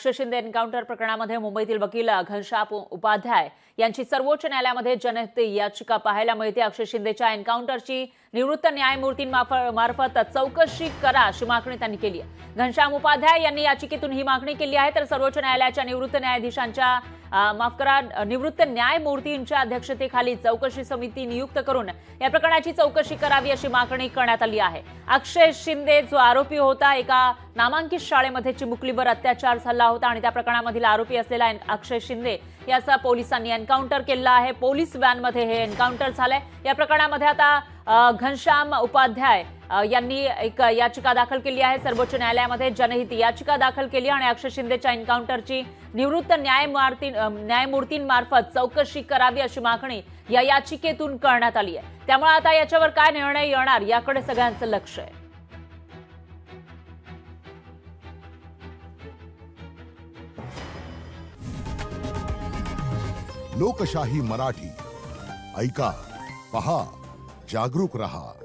अक्षय Shinde encounter प्रकरणामध्ये मुंबईतील वकील घनश्याम उपाध्याय यांची सर्वोच्च न्यायालयामध्ये जनहित याचिका पाहायला मिळते. अक्षय शिंदेच्या एन्काउंटरची निवृत्त न्यायमूर्तींमार्फत चौकशी करा अशी मागणी त्यांनी केली आहे. घनश्याम उपाध्याय यांनी याचिकेतून ही मागणी केली आहे. तर सर्वोच्च न्यायालयाच्या निवृत्त न्यायाधीशांच्या माफ करा निवृत्त न्यायमूर्तींच्या अध्यक्षतेखाली चौकशी समिती नियुक्त करून या प्रकरणाची चौकशी करावी अशी मागणी करण्यात आली आहे. अक्षय शिंदे जो आरोपी होता एका नामांकित शाळेमध्ये चिमुकलीवर अत्याचार झाला होता आणि त्या प्रकरणामधील आरोपी असलेला अक्षय शिंदे याचा पोलिसांनी एन्काउंटर केला आहे. पोलीस व्हॅनमध्ये हे एन्काउंटर झालंय. या प्रकरणामध्ये आता घनश्याम उपाध्याय यांनी एक याचिका दाखल केली आहे सर्वोच्च न्यायालयामध्ये जनहित याचिका दाखल केली आणि अक्षय शिंदेच्या एन्काउंटरची निवृत्त न्यायमूर्ती न्यायमूर्तींमार्फत चौकशी करावी अशी मागणी या याचिकेतून करण्यात आली आहे. त्यामुळे आता याच्यावर काय निर्णय येणार याकडे सगळ्यांचं लक्ष आहे. लोकशाही मराठी. ऐका पहा. जागरूक रहा।